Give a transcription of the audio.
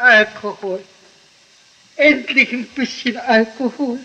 Alkohol. Endlich ein bisschen Alkohol.